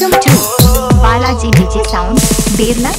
To Balaji DJ sound Berla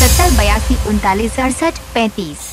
सत्तर बयासी उनतालीस अड़सठ पैंतीस।